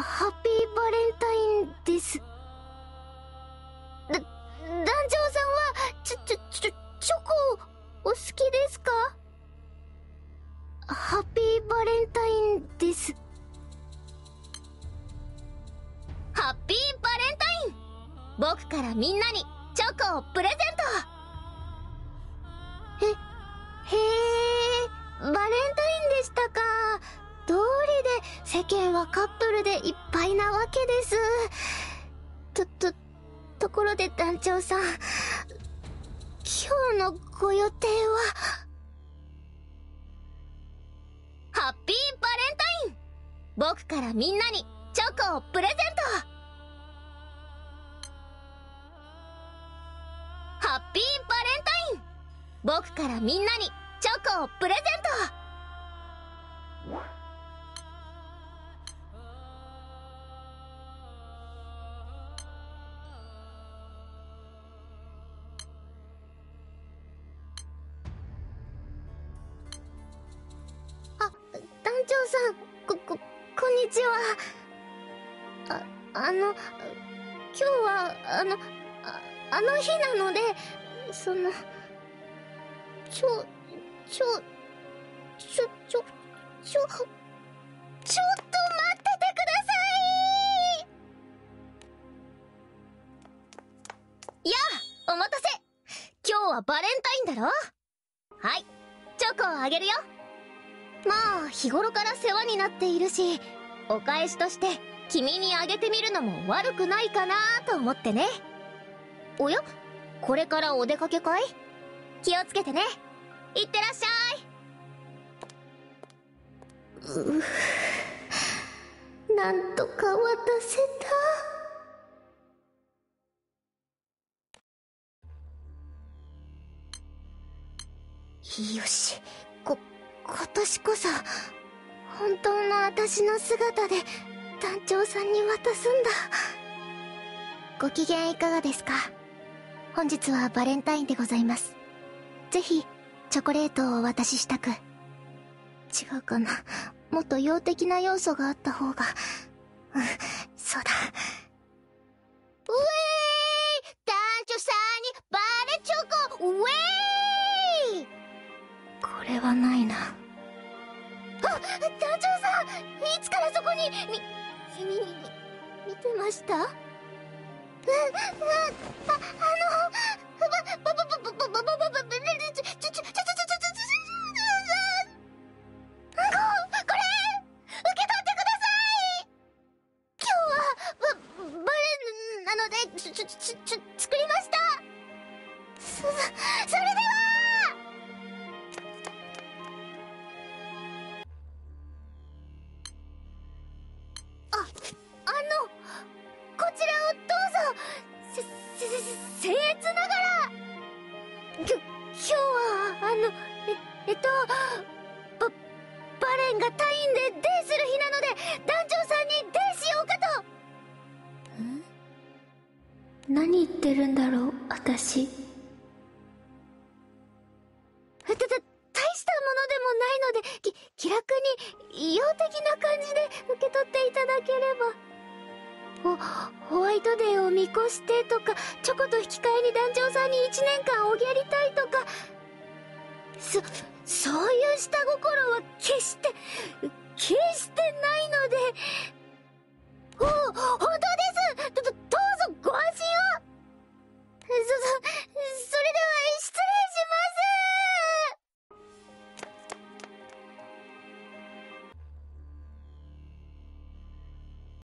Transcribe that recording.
ハッピーバレンタインです。だ、団長さんは、ちょ、ちょ、ちょ、チョコ、お好きですか？ハッピーバレンタインです。ハッピーバレンタイン僕からみんなにチョコをプレゼント世間はカップルでいっぱいなわけです。と、と、ところで団長さん、今日のご予定は？ハッピーバレンタイン！僕からみんなにチョコをプレゼント！ハッピーバレンタイン！僕からみんなにチョコをプレゼント！ちは。あ、あの、今日は、あの、あ、の日なので、その、ちょ、ちょ、ちょ、ちょ、ちょ、ちょっと待っててください。や、お待たせ。今日はバレンタインだろ。はい、チョコをあげるよ。まあ日頃から世話になっているしお返しとして君にあげてみるのも悪くないかなと思ってね。おや？これからお出かけかい？気をつけてね。いってらっしゃい。うなんとか渡せた。よし。今年こそ本当の私の姿で団長さんに渡すんだ。ご機嫌いかがですか？本日はバレンタインでございます。ぜひチョコレートをお渡ししたく。違うかな？もっと洋的な要素があった方が。うんそうだ。うえーい団長さんにバレチョコ！ウェイ！これはないな。団長さんいつからそこにみみみ見てました？う、う、あ、あのば、ば、ば、ば、ば、ば、ば、ば、ば、ば、ちょ、ちょ、ちょ、ちょ、ちょ、ちょ、ちょ、ちょ、これ受け取ってください今日はバ、バレなのでちょ、ちょ、ちょ、ちょ、作りましたそ、それきょ、今日は、あの、え、えっと、バ、バレンがタインでデーする日なので、団長さんにデーしようかとん？何言ってるんだろう、私。た、た、大したものでもないので、き、気楽に、異様的な感じで受け取っていただければ。ホワイトデーを見越してとかチョコと引き換えに団長さんに1年間おぎゃりたいとか。そそういう下心は決して決してないので。